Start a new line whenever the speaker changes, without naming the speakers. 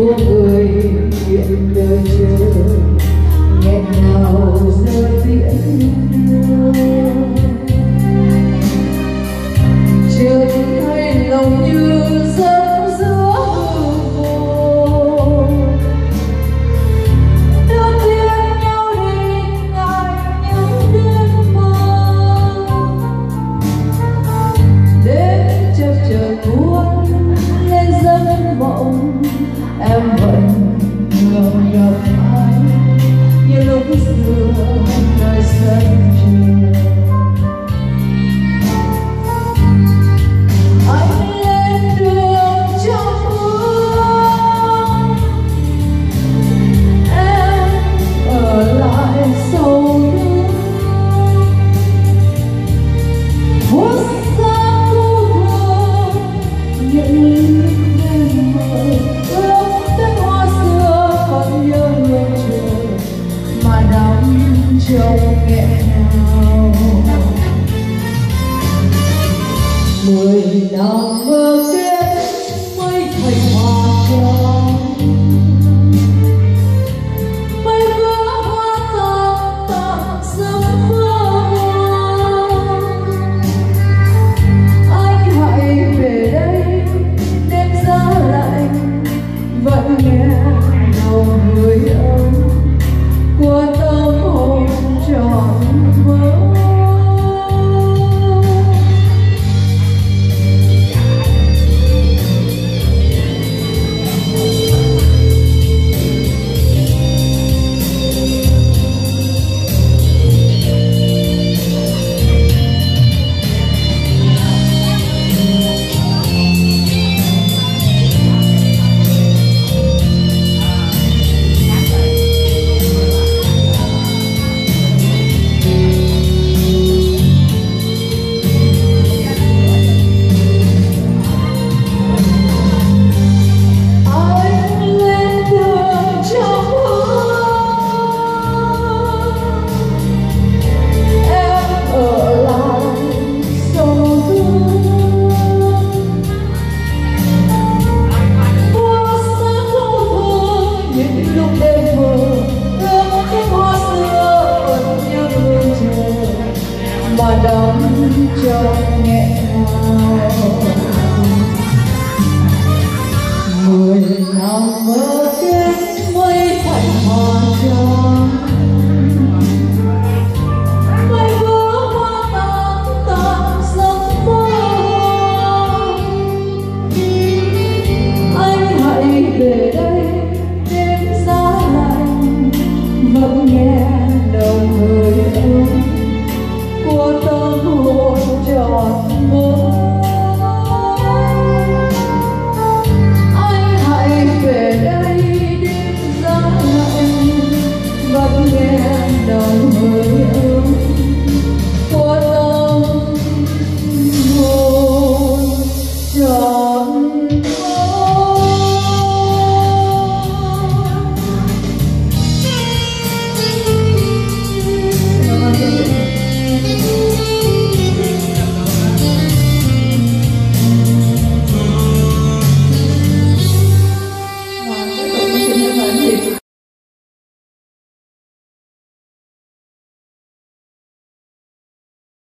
của người hiện đời chờ nghẹn nào giờ tiễn đưa. Năm will know. đắm trong nghẹn ngào mười năm mới